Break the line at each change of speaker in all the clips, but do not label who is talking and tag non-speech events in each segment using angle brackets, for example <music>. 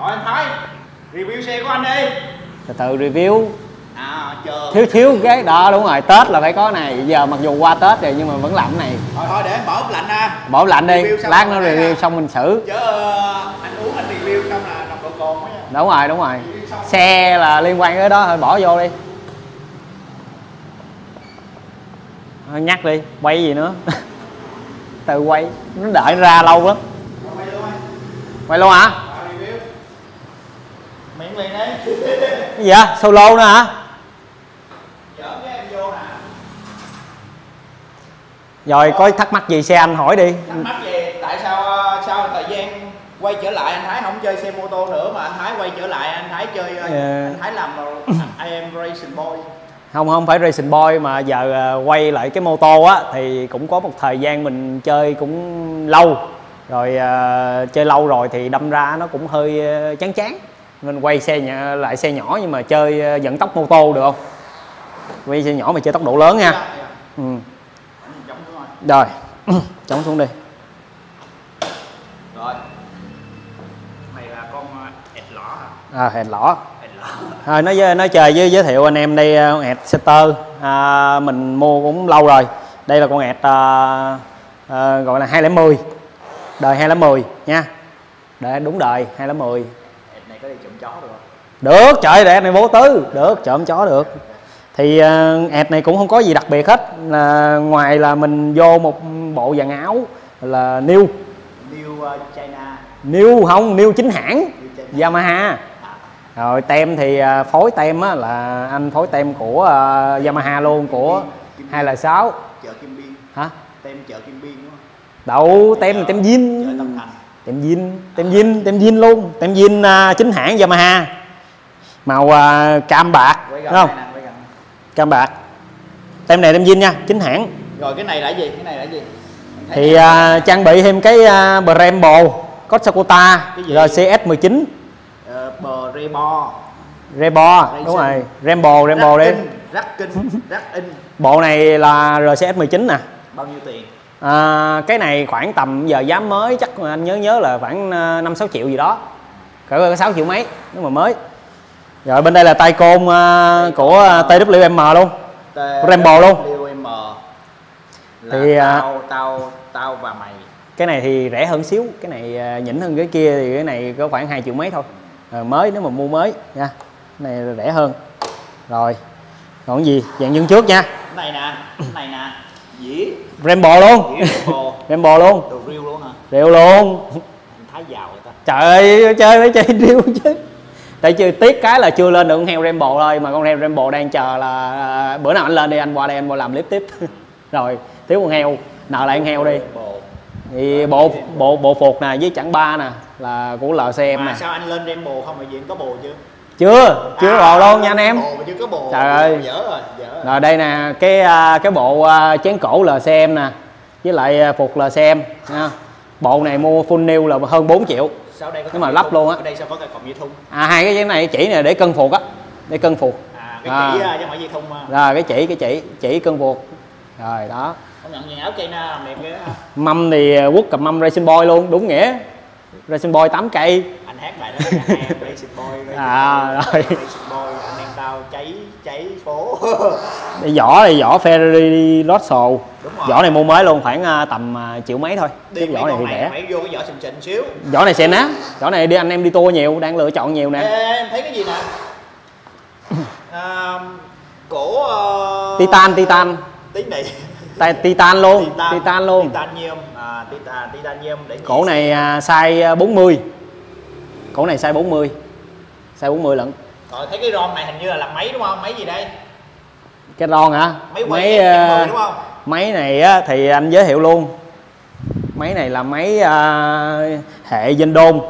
Rồi anh Thái Review xe của anh đi.
Từ từ review.
À chờ.
Thiếu thiếu cái đó đúng rồi tết là phải có này. Giờ mặc dù qua tết rồi nhưng mà vẫn làm cái này.
Thôi thôi để em ốp lạnh ra.
Bỏ lạnh đi lát nó review xong mình xử.
Chứ ờ, anh uống anh review xong là nồng độ cồn nha.
Đúng rồi đúng rồi. Xe là liên quan tới đó thôi bỏ vô đi. Nhắc đi quay gì nữa? <laughs> Từ quay nó đợi ra lâu lắm.
Quay luôn
hả
Miệng liền đấy.
Cái gì á solo nữa hả? Rồi có thắc mắc gì xe anh hỏi đi.
Thắc mắc về tại sao ờ, sau thời gian quay trở lại anh Thái không chơi xe mô tô nữa mà anh Thái quay trở lại anh Thái chơi ờ,
Ờ.
anh Thái làm I am racing boy.
Không không phải racing boy mà giờ à, quay lại cái mô tô á thì cũng có một thời gian mình chơi cũng lâu. Rồi à, chơi lâu rồi thì đâm ra nó cũng hơi à, chán chán mình quay xe nhỏ, lại xe nhỏ nhưng mà chơi à, vận tốc mô tô được không? Quay xe nhỏ mà chơi tốc độ lớn nha.
Dạ, dạ.
ừ.
Anh chống xuống rồi <clears throat>
chống xuống đi.
Rồi. Này là con ờ, ẹt lỏ hả?
À,
ẹt lỏ.
Rồi nói với- nói chơi với giới thiệu anh em đây à, con ẹt setter à, mình mua cũng lâu rồi. Đây là con ẹt à, à, gọi là 210 đời 210 nha. Để đúng đời 210
ẹt này có đi trộm chó được không?
Được trời để này bố tứ. Được trộm chó được. Thì ẹt này cũng không có gì đặc biệt hết. Là ngoài là mình vô một bộ dàn áo là new.
New ờ, China.
New không new chính hãng.
New
Yamaha.
À,
rồi tem thì à, phối tem á, là anh phối tem của à, Yamaha luôn của 206
chợ Kim Biên.
Hả?
Tem chợ Kim Biên đúng không?
Đậu tem là tem
chợ
zin
Tâm Thành
tem zin tem zin tem zin luôn. Tem zin à, chính hãng Yamaha. Màu à, cam bạc đúng không?
nè
cam bạc. Tem này tem zin nha chính hãng.
Rồi cái này là gì? Cái này là gì?
Thì à, trang bị thêm cái à, Brembo
gì?
RCS 19
ờ, bờ rebo
đúng rồi. Rembo Rembo đấy
rắc kinh rắc in
bộ này là RCS 19 nè.
Bao nhiêu tiền
À, cái này khoảng tầm giờ giá mới chắc anh nhớ nhớ là khoảng à, năm sáu triệu gì đó. Cỡ sáu triệu mấy nếu mà mới. Rồi bên đây là tay côn à, của à, TWM luôn. Rambo luôn.
WM là
Thì,
tao tao tao và mày.
cái này thì rẻ hơn xíu cái này nhỉnh hơn cái kia thì cái này có khoảng 2 triệu mấy thôi. À, mới nếu mà mua mới nha. Cái này rẻ hơn. Rồi còn gì? Dạng dân trước nha.
Cái này nè cái này nè dĩ.
Rambo luôn.
Rambo <laughs>
Rambo luôn.
Đồ riêu luôn hả?
Đều luôn.
Thái giàu người ta.
Trời ơi chơi phải chơi điêu chứ. Tại chưa tiếc cái là chưa lên được con heo Rambo thôi mà con heo Rambo đang chờ là à, bữa nào anh lên đi anh qua đây anh qua làm clip tiếp. <laughs> Rồi thiếu con heo. Nợ lại con heo đi. Thì bộ bộ bộ phục nè với chẳng ba nè là của LCM
mà
nè.
sao anh lên Rambo không? Mà diện có bồ chưa
chưa chưa
À,
bò luôn nha anh em.
bồ chưa có bồ
Trời ơi.
dở rồi dở rồi.
Rồi đây nè cái à, cái bộ à, chén cổ LCM nè với lại à, phục LCM nha. Bộ này mua full new là hơn 4 triệu.
Sau đây có
Nhưng mà lắp
thun.
luôn á.
đây sao có cái cổng dây thun?
À hai cái chén này chỉ này để cân phục á để cân phục.
À cái
À.
chỉ chứ không dây thun mà.
Rồi cái chỉ cái chỉ chỉ cân phục. Rồi đó.
Công nhận áo cây na đẹp ghê
mâm thì quất cầm mâm racing boy luôn đúng nghĩa racing boy 8 cây.
Anh hát lại đó là <laughs> racing boy racing
À,
boy, <laughs>
rồi.
racing boy anh em tao cháy cháy phố. <laughs>
Cái vỏ này vỏ Ferrari Rosso vỏ này mua mới luôn khoảng à, tầm à, triệu mấy thôi.
Đi
cái vỏ này thì rẻ.
phải vô cái vỏ sình sình xíu.
Vỏ này xe nát vỏ này đi anh em đi tour nhiều đang lựa chọn nhiều
Ê,
nè
em thấy cái gì nè? <coughs> À, cổ uh,
titan titan.
Tí này
Ti- titan luôn titan, luôn.
Titanium à, titan titanium để
cổ này à, size à, 40 cổ này size 40 size 40 lận.
Rồi thấy cái rom này hình như là làm máy đúng không? Máy gì đây?
Cái ron hả?
Máy
máy à,
M10 đúng không?
máy này á, thì anh giới thiệu luôn. Máy này là máy à, hệ đôn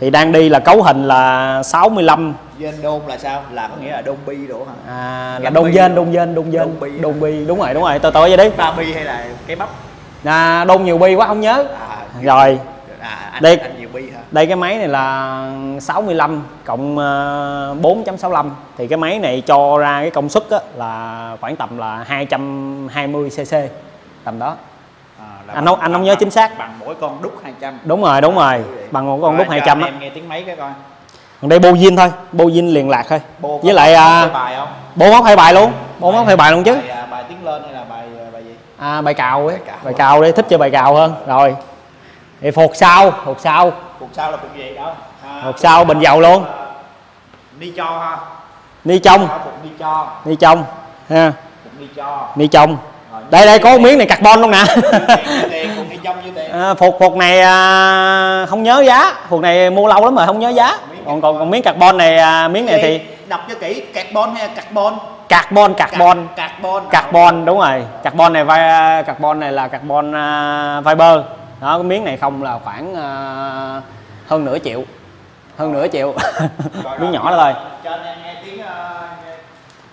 thì đang đi là cấu hình là 65
Dên đôn là sao? Là có nghĩa là đôn bi đồ hả?
À, là
Gắn
đôn
bi.
dên đôn dên đôn dên.
Đôn bi.
đôn đúng rồi đúng rồi. Tôi tôi vậy đi.
Ba bi hay là cái bắp?
À, đôn nhiều bi quá không nhớ.
À,
rồi.
À anh,
Đây.
anh nhiều bi hả?
Đây cái máy này là 65 cộng ờ, 4.65 thì cái máy này cho ra cái công suất á, là khoảng tầm là 220 cc tầm đó.
là
Anh không- anh không nhớ chính xác.
bằng mỗi con đúc 200
đúng rồi đúng rồi. Bằng một con đúc
cho
200
anh
á.
em nghe tiếng máy cái coi.
Còn đây bô zin thôi. Bô zin liền lạc thôi.
Bô
với lại à, bô móc hai bài luôn. Bô móc hai bài luôn chứ.
bài, à, bài tiếng lên hay là bài à, bài gì?
À, bài cào ấy.
Bài cào.
đi thích chơi bài cào hơn. Rồi. Thì phục sau phục sau.
Cuộc sau là cuộc gì? Đó
Cuộc sau bình dầu luôn.
đi cho ha.
Ni trong
phục đi cho.
Ni trong ha.
Phục đi cho.
Ni trong đây đây có miếng này carbon luôn nè. à, phục phục này à, không nhớ giá. Phục này mua lâu lắm rồi không nhớ giá. Còn còn, còn miếng carbon. này à, miếng này thì
đọc cho kỹ carbon hay carbon?
Carbon carbon
carbon.
carbon. Đúng rồi. Carbon này vi- carbon này là carbon uh, fiber. Đó cái miếng này không là khoảng à, hơn nửa triệu. Hơn nửa triệu. <laughs> Miếng nhỏ đó thôi.
Cho anh em uh,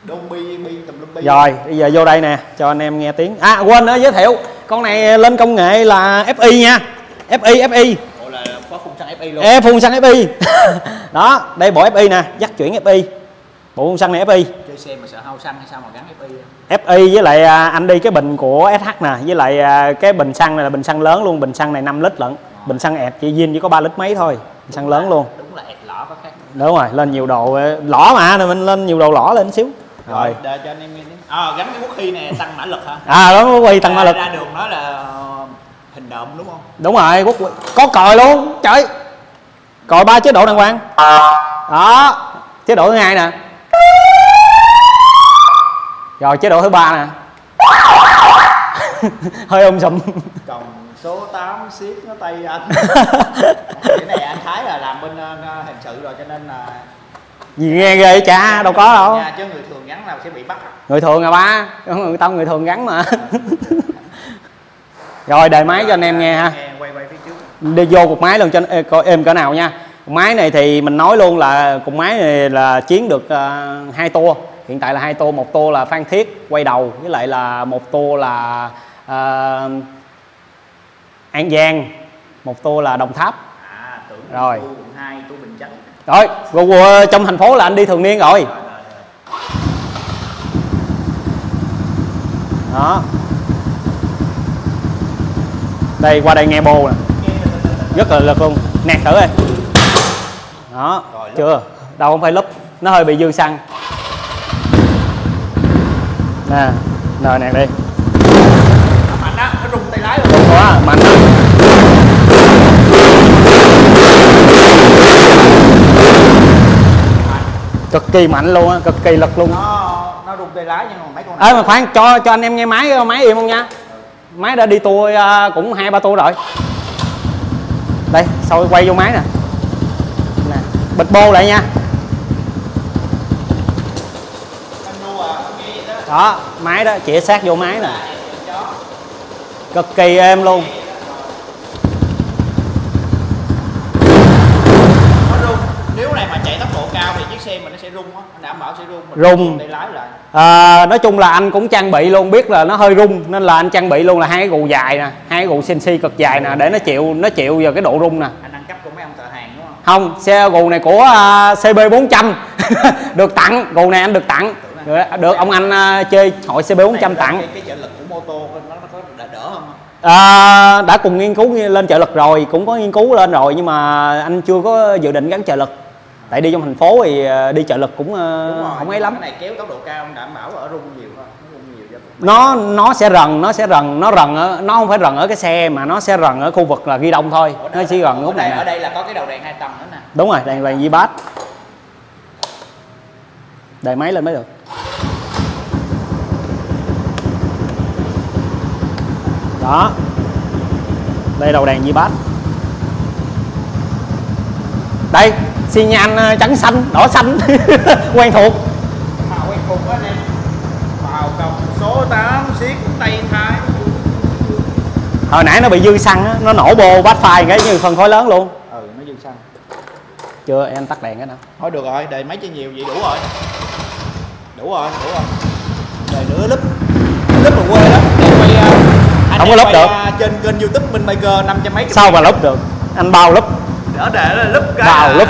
đôn bi bi tùm lum bi.
Rồi bây giờ vô đây nè cho anh em nghe tiếng. À quên nữa giới thiệu. Con này lên công nghệ là FI nha. FI FI
Ủa là có phun xăng FI luôn.
E phun xăng FI <laughs> đó đây bộ FI nè dắt chuyển FI bộ phun xăng này FI
chơi xe mà sợ hao xăng hay sao mà gắn FI
FI với lại à, anh đi cái bình của SH nè với lại à, cái bình xăng này là bình xăng lớn luôn bình xăng này 5 lít lận. Bình xăng ẹt chỉ zin chỉ có 3 lít mấy thôi bình xăng lớn luôn.
đúng là ẹt lỏ có khác.
Đúng rồi lên nhiều đồ ờ, lõ mà nên mình lên nhiều đồ lõ lên xíu rồi.
Để cho anh em nghe tiếng à, gắn cái quốc khi này tăng mã lực hả?
À đó quay tăng ma lực.
ra đường đó là ờ, hình độm đúng không?
Đúng rồi quốc có còi luôn. Trời. Còi ba chế độ đàng hoàng. Đó. Chế độ thứ hai nè. Rồi chế độ thứ ba nè. <laughs> Hơi ôm sùm.
Còn số 8 siết nó tay anh. <laughs> Cái này anh Thái là làm bên ờ, hình sự rồi cho nên là
gì nghe ghê cha? Đâu có đâu.
nha, chứ người thường gắn là sẽ bị bắt.
Người thường à ba? Người tao người thường gắn mà. <laughs> Rồi đề máy cho anh em nghe ha.
Nghe quay quay phía trước.
Đi vô cục máy lần cho coi êm cỡ nào nha. Cục máy này thì mình nói luôn là cục máy này là chiến được ờ, hai tour hiện tại là hai tour một tour là phan thiết quay đầu với lại là một tour là ờ, an giang một tour là đồng tháp.
À tưởng
Rồi.
tu quận hai tu bình chánh
rồi Google trong thành phố là anh đi thường niên rồi. Đó. Đây qua đây nghe bô nè. Rất là lực luôn. Nẹt thử ơi. Đó chưa? Đâu không phải lúp nó hơi bị dư xăng. Nè rồi nẹt đi
Nó mạnh á nó rung tay lái luôn
đúng quá mạnh lắm cực kỳ mạnh luôn á cực kỳ lực luôn
nó nó rung tay lái nhưng mà mấy con này
ê mà khoan cho cho anh em nghe máy máy im không nha. Máy đã đi tour à, cũng hai ba tour rồi. Đây sau quay vô máy nè. Nè bịch bô lại nha.
À đó.
Máy đó chĩa sát vô máy nè. Cực kỳ êm luôn
nó rung nếu này mà chạy tốc độ cao thì chiếc xe mình nó sẽ rung á đảm bảo sẽ rung mình
Rung.
tay lái lại.
À, nói chung là anh cũng trang bị luôn biết là nó hơi rung nên là anh trang bị luôn là hai cái gù dài nè hai cái gù CNC cực dài nè để nó chịu nó chịu vào cái độ rung nè.
Anh ăn cắp của mấy ông thợ hàng đúng không?
Không xe gù này của à, CB 400 <laughs> được tặng gù này anh được tặng. Được, được ông anh à, chơi hội CB 400
Này,
tặng.
cái, cái trợ lực của mô tô nó, nó có đỡ, đỡ không
à, đã cùng nghiên cứu lên trợ lực rồi cũng có nghiên cứu lên rồi nhưng mà anh chưa có dự định gắn trợ lực tại đi trong thành phố thì à, đi trợ lực cũng
đúng rồi
không ấy lắm.
cái này kéo tốc độ cao đảm bảo ở rung nhiều thôi nó rung nhiều cho
nó nó sẽ rần nó sẽ rần nó rần ở nó không phải rần ở cái xe mà nó sẽ rần ở khu vực là ghi đông thôi.
Ở
nó chỉ rần
ở
lúc này
ở đây là có cái đầu đèn hai tầng nữa nè.
Đúng rồi đèn đèn di bát. Đề máy lên mới được. Đó. Đây đầu đèn di bát. Đây xi nhan ờ, trắng xanh đỏ xanh. <laughs> Quen thuộc.
Màu quen thuộc á anh em. Vào còng số 8 siết tay thái
hồi nãy nó bị dư xăng á nó nổ bô bát phai cái như phân khối lớn luôn.
Ừ nó dừng xăng.
Chưa em tắt đèn cái nào
thôi được rồi đề mấy cho nhiều vậy đủ rồi. Đủ rồi đủ rồi. Đề nữa lúp lúp là quê lắm. Để quay uh, anh
Không có lúp được.
uh, trên kênh youtube minh maker năm trăm mấy
sao mà lúp được? Anh bao lúp
đỡ để là lúp cái
Vào
là-
lúp.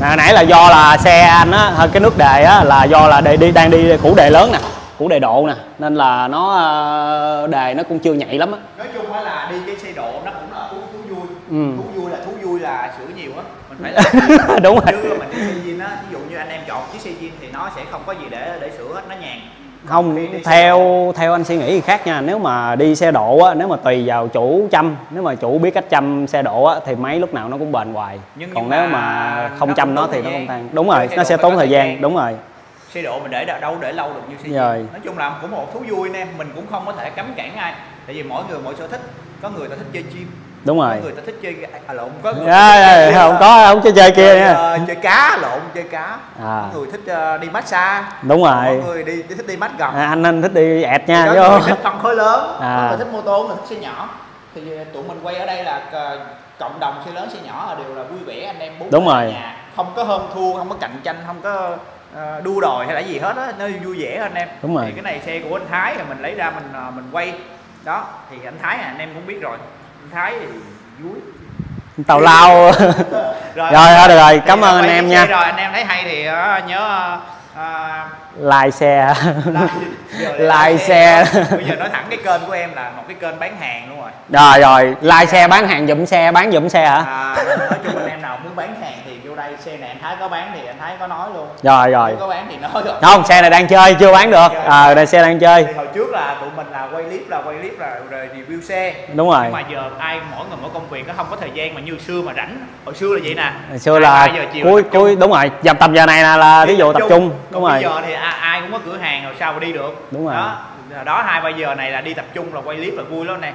ờ,
nãy là do là xe anh á hơi cái nước đề á là do là đề đi đang đi củ đề lớn nè củ đề độ nè nên là nó ờ, đề nó cũng chưa nhạy lắm á.
Nói chung á là đi cái xe độ nó cũng là thú thú vui.
Ừ.
thú vui là thú vui là sửa nhiều á. Mình phải <laughs> là
đúng rồi.
Chứ mình đi xe zin á ví dụ như anh em chọn chiếc xe zin thì nó sẽ không có gì để để sửa
không theo theo anh suy nghĩ thì khác nha. Nếu mà đi xe độ á nếu mà tùy vào chủ chăm nếu mà chủ biết cách chăm xe độ á thì máy lúc nào nó cũng bền hoài.
Nhưng-
còn
nhưng
nếu
mà
mà không chăm nó thì nó không tan. Đúng rồi nó sẽ tốn thời gian đúng rồi.
Xe độ mình để đâu để lâu được như xe
Rồi.
zin nói chung là cũng một thú vui anh em mình cũng không có thể cấm cản ai. Tại vì mỗi người mỗi sở thích có người ta thích chơi chim
đúng
có
rồi
người ta thích chơi à, lộn có người
à,
chơi
không
ờ,
có không chơi chơi kia nha.
ờ, chơi cá lộn chơi cá.
À.
Có người thích ờ, đi massage.
Đúng
có
rồi.
người đi, đi thích đi mát gầm.
À, anh anh thích đi ẹt nha
có
chứ
người thích phân khối lớn.
À.
có người thích mô tô người thích xe nhỏ. Thì ờ, tụi mình quay ở đây là cộng đồng xe lớn xe nhỏ là đều là vui vẻ anh em bốn
Đúng rồi.
nhà. Không có hơn thua không có cạnh tranh không có ờ, đua đòi hay là gì hết á nó vui vẻ anh em.
Đúng rồi.
thì cái này xe của anh Thái thì mình lấy ra mình mình quay. Đó thì anh Thái à, anh em cũng biết rồi Thái thì vui.
Tào lao. <laughs>
Rồi,
Rồi, được rồi, cảm
ờ,
ơn anh em nha.
xe rồi anh em thấy hay thì ờ, nhớ ờ, ờ,
lai xe Like
like
share. <laughs>
bây giờ nói thẳng cái kênh của em là một cái kênh bán hàng luôn rồi.
Rồi rồi. Lai xe bán hàng dụm xe bán dụm xe hả?
À, nói chung anh em nào muốn bán hàng thì vô đây xe này anh Thái có bán thì anh Thái có nói luôn.
Rồi rồi.
Nếu có bán thì nói rồi
không xe này đang chơi chưa bán được. À đây xe đang chơi.
Thì hồi trước là tụi mình là quay clip là quay clip là rồi review xe.
Đúng rồi.
Nhưng mà giờ ai mỗi người mỗi công việc nó không có thời gian mà như xưa mà rảnh. Hồi xưa là vậy nè.
Hồi xưa là
giờ chiều
cuối
trung.
cuối đúng rồi dầm tầm giờ này là, là ví dụ tập trung. đúng
Còn
rồi.
bây giờ thì ai, cũng có cửa hàng rồi sao mà đi được.
Đúng rồi.
đó. Đó hai ba giờ này là đi tập trung là quay clip là vui lắm nè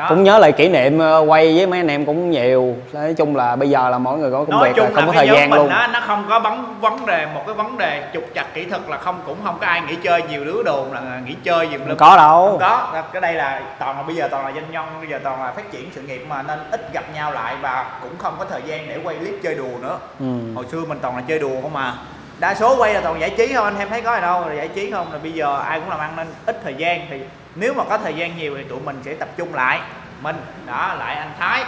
đó.
Cũng nhớ lại kỷ niệm ờ, quay với mấy anh em cũng nhiều. Nói chung là bây giờ là mỗi người có công
nói
việc là không
là
có thời gian luôn.
á nó không có vấn vấn đề một cái vấn đề trục chặt kỹ thuật là không cũng không có ai nghỉ chơi nhiều đứa đồn là nghỉ chơi gì
không có đâu.
Không có. Cái đây là toàn là bây giờ toàn là doanh nhân bây giờ toàn là phát triển sự nghiệp mà nên ít gặp nhau lại và cũng không có thời gian để quay clip chơi đùa nữa.
Ừ.
hồi xưa mình toàn là chơi đùa không mà đa số quay là toàn giải trí thôi anh em thấy có gì đâu là giải trí không? Là bây giờ ai cũng làm ăn nên ít thời gian thì nếu mà có thời gian nhiều thì tụi mình sẽ tập trung lại. Mình đó lại anh Thái.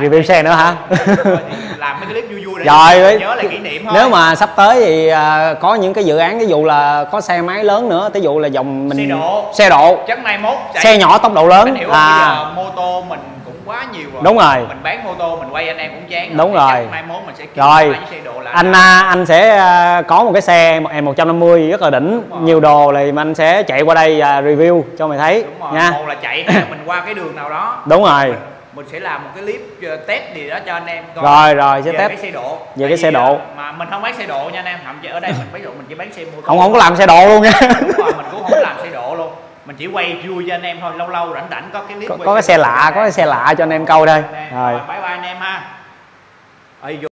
Review xe nữa hả? <laughs>
Làm mấy cái clip vui vui để
rồi
nhớ lại kỷ niệm thôi.
Nếu mà sắp tới thì à, có những cái dự án ví dụ là có xe máy lớn nữa ví dụ là dòng mình
Xe độ.
xe độ.
Chắc nay mốt chạy-
xe nhỏ tốc độ lớn. À
bây giờ mô tô mình quá nhiều rồi.
Đúng rồi.
mình bán mô tô mình quay anh em cũng chán
Đúng rồi.
chắc mai mốt mình sẽ kiếm
Rồi.
xe độ lại
anh à, anh sẽ à, có một cái xe một em 150 rất là đỉnh.
Rồi.
nhiều đồ thì anh sẽ chạy qua đây và review cho mày thấy
đúng rồi.
nha.
Một là chạy hay là mình qua cái đường nào đó.
Đúng rồi.
Mình, mình sẽ làm một cái clip ờ, test gì đó cho anh em coi.
Rồi rồi sẽ
về
test.
cái xe độ.
Về
Tại
cái xe độ.
ờ, mà mình không bán xe độ nha anh em. Thậm chí ở đây mình ví dụ mình chỉ bán xe mô tô.
Không không có làm xe độ luôn nha.
Đúng rồi mình cũng không làm xe độ luôn mình chỉ quay vui cho anh em thôi lâu lâu rảnh rảnh có cái clip
có,
quay
có cái xe lạ có cái xe lạ cho anh em câu đây. Rồi.
bye bye anh em ha